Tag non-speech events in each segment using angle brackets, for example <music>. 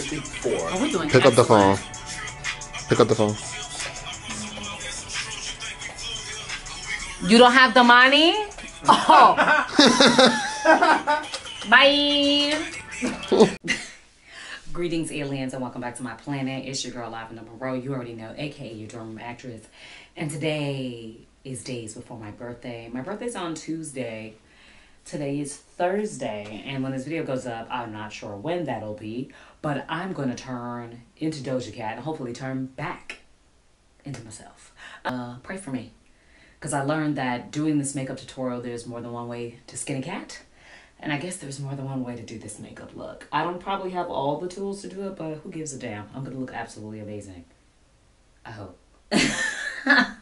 54. Oh, we're doing Pick up the phone. Pick up the phone. You don't have the money? Oh. <laughs> Bye. <laughs> Greetings, aliens, and welcome back to my planet. It's your girl, Lavenda Monroe. You already know, aka your dorm room actress. And today is days before my birthday. My birthday's on Tuesday. Today is Thursday, and when this video goes up, I'm not sure when that'll be, but I'm going to turn into Doja Cat and hopefully turn back into myself. Uh, pray for me. Because I learned that doing this makeup tutorial, there's more than one way to skin a cat. And I guess there's more than one way to do this makeup look. I don't probably have all the tools to do it, but who gives a damn? I'm going to look absolutely amazing. I hope. <laughs>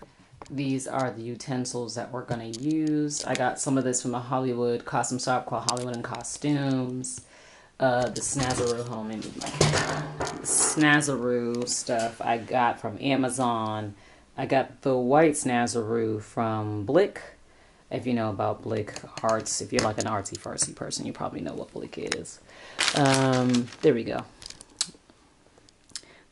These are the utensils that we're going to use. I got some of this from a Hollywood costume shop called Hollywood and Costumes. Uh, the Snazaroo home and. Snazaroo stuff I got from Amazon. I got the white Snazaroo from Blick. If you know about Blick Arts, if you're like an artsy fartsy person, you probably know what Blick is. Um, there we go.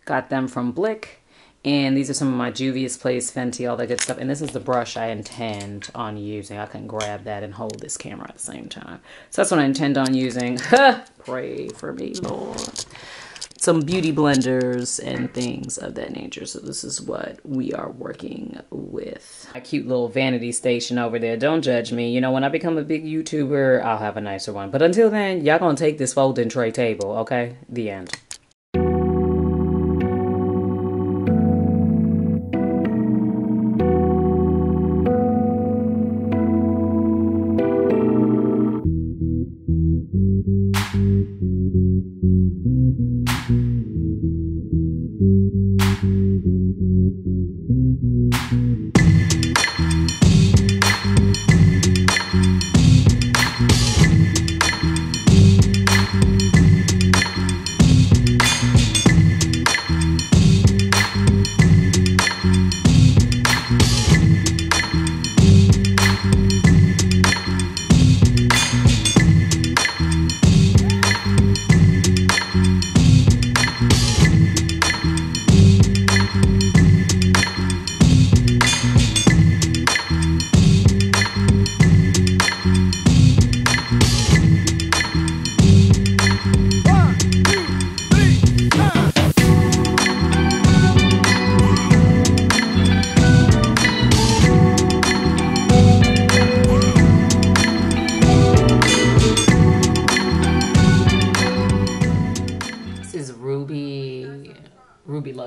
Got them from Blick. And these are some of my Juvia's Place, Fenty, all that good stuff. And this is the brush I intend on using. I can grab that and hold this camera at the same time. So that's what I intend on using. <laughs> Pray for me, Lord. Some beauty blenders and things of that nature. So this is what we are working with. A cute little vanity station over there. Don't judge me. You know, when I become a big YouTuber, I'll have a nicer one. But until then, y'all gonna take this folding tray table, okay? The end.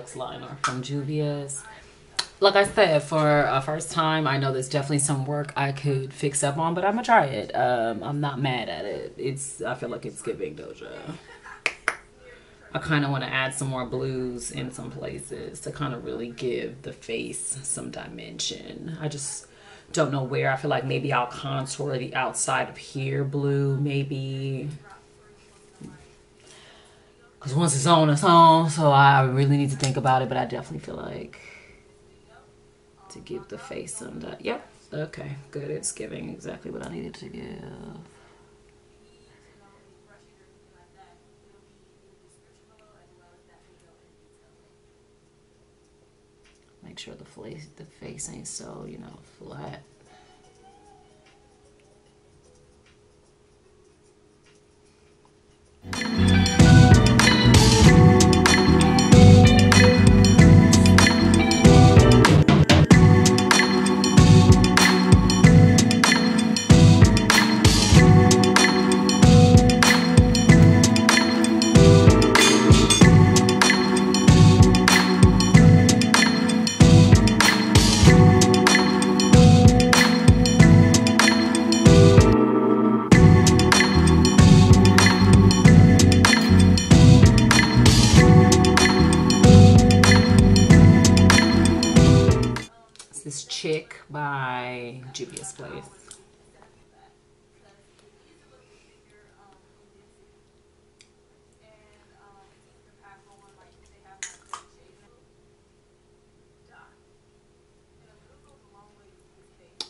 Lux liner from Juvia's. Like I said, for a first time, I know there's definitely some work I could fix up on, but I'm gonna try it. Um, I'm not mad at it. It's I feel like it's giving Doja. I kind of want to add some more blues in some places to kind of really give the face some dimension. I just don't know where. I feel like maybe I'll contour the outside of here blue, maybe. Because once it's on, it's on. So I really need to think about it. But I definitely feel like to give the face some. Di- yep. Okay. Good. It's giving exactly what I needed to give. Make sure the face the face ain't so you know flat. Juvia's Place.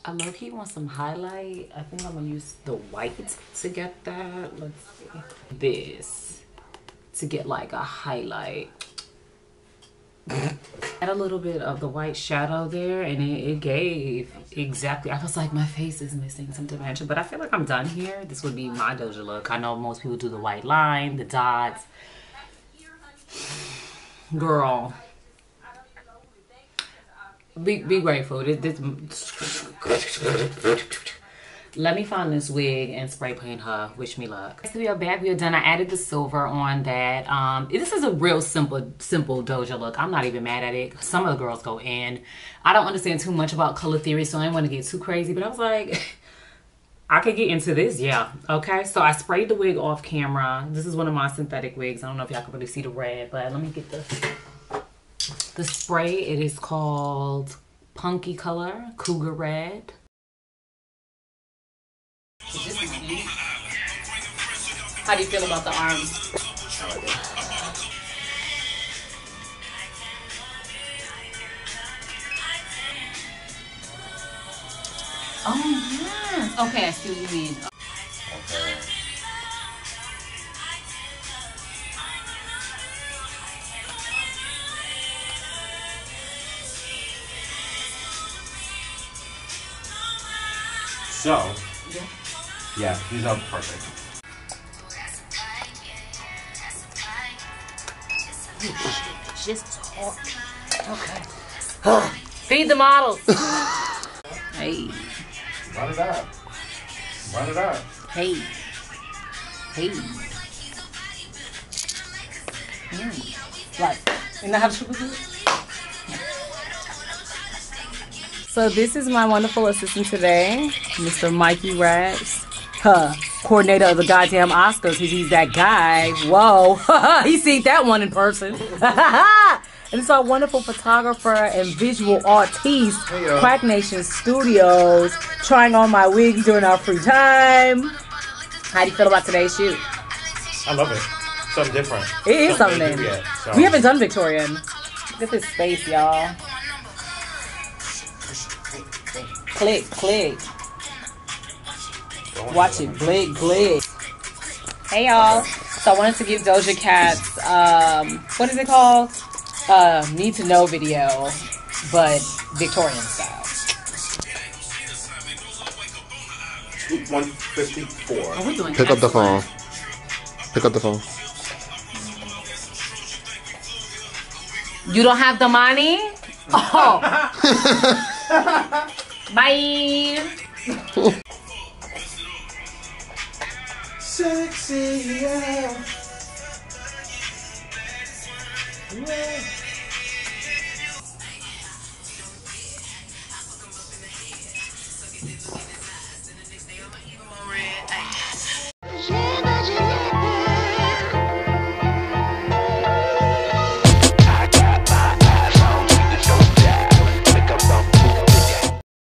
I low key want some highlight. I think I'm gonna use the white to get that. Let's see. This to get like a highlight. Add a little bit of the white shadow there and it, it, gave exactly, I was like my face is missing some dimension, but I feel like I'm done here. This would be my Doja look. I know most people do the white line, the dots. Girl. Be, be grateful. This, this let me find this wig and spray paint her. Wish me luck. So we are back. We are done. I added the silver on that. Um, this is a real simple, simple Doja look. I'm not even mad at it. Some of the girls go in. I don't understand too much about color theory, so I didn't want to get too crazy. But I was like, <laughs> I could get into this. Yeah. Okay. So I sprayed the wig off camera. This is one of my synthetic wigs. I don't know if y'all can really see the red, but let me get the the spray. It is called Punky Color Cougar Red. How do you feel about the arms? Oh yes. Okay, I see what you mean. Okay. So, yeah. Yeah, these are perfect. Just hot. Okay. <sighs> Feed the models. <gasps> hey. Run it up. Run it up. Hey. Hey. Mm. Like, and I have sugar So this is my wonderful assistant today, Mr. Mikey Raps. Huh, coordinator of the goddamn Oscars. He's that guy. Whoa, <laughs> he seen that one in person. <laughs> and it's our wonderful photographer and visual artist, hey, Quack Nation Studios, trying on my wigs during our free time. How do you feel about today's shoot? I love it. Something different. It is something. something. Yet, so. We haven't done Victorian. Look at this space, y'all. Click, click. Watch it, blick, blick. Hey y'all. So I wanted to give Doja Cat's um, what is it called? Uh, need to know video, but Victorian style. 154. Pick up the phone. Pick up the phone. You don't have the money? <laughs> Oh. <laughs> Bye.